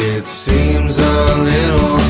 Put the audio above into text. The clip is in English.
It seems a little